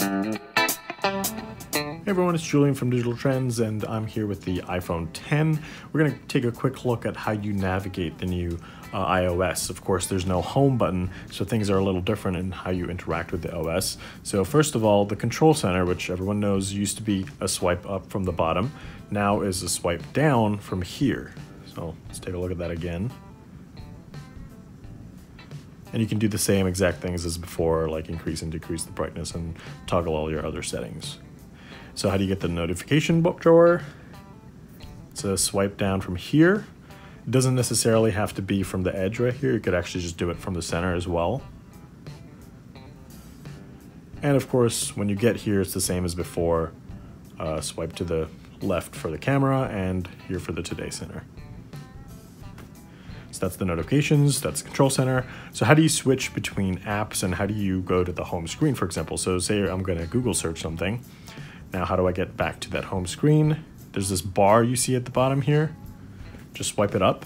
Hey everyone, it's Julian from Digital Trends, and I'm here with the iPhone 10. We're going to take a quick look at how you navigate the new uh, iOS. Of course, there's no home button, so things are a little different in how you interact with the OS. So, first of all, the Control Center, which everyone knows used to be a swipe up from the bottom, now is a swipe down from here. So, let's take a look at that again. And you can do the same exact things as before, like increase and decrease the brightness and toggle all your other settings. So how do you get the notification book drawer? It's a swipe down from here. It doesn't necessarily have to be from the edge right here. You could actually just do it from the center as well. And of course, when you get here, it's the same as before. Uh, swipe to the left for the camera and here for the Today Center. That's the notifications, that's the control center. So how do you switch between apps and how do you go to the home screen, for example? So say I'm gonna Google search something. Now, how do I get back to that home screen? There's this bar you see at the bottom here. Just swipe it up.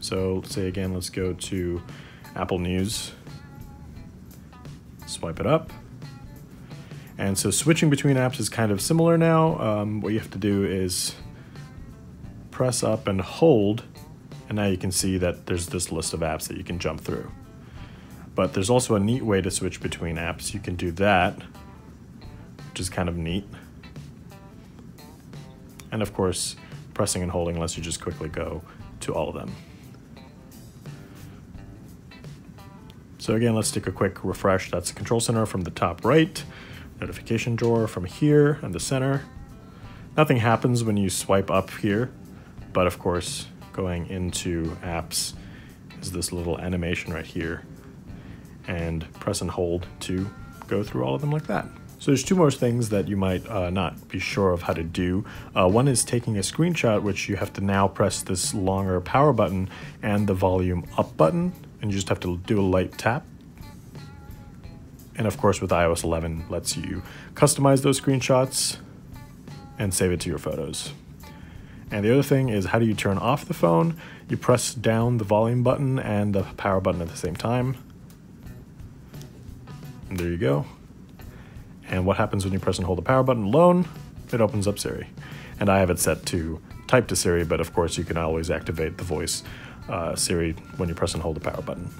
So let's say again, let's go to Apple News. Swipe it up. And so switching between apps is kind of similar now. Um, what you have to do is press up and hold, and now you can see that there's this list of apps that you can jump through. But there's also a neat way to switch between apps. You can do that, which is kind of neat. And of course, pressing and holding lets you just quickly go to all of them. So again, let's take a quick refresh. That's the control center from the top right, notification drawer from here in the center. Nothing happens when you swipe up here, but of course, going into apps is this little animation right here and press and hold to go through all of them like that. So there's two more things that you might uh, not be sure of how to do. Uh, one is taking a screenshot, which you have to now press this longer power button and the volume up button, and you just have to do a light tap. And of course with iOS 11 lets you customize those screenshots and save it to your photos. And the other thing is how do you turn off the phone? You press down the volume button and the power button at the same time. And there you go. And what happens when you press and hold the power button alone? It opens up Siri. And I have it set to type to Siri, but of course you can always activate the voice uh, Siri when you press and hold the power button.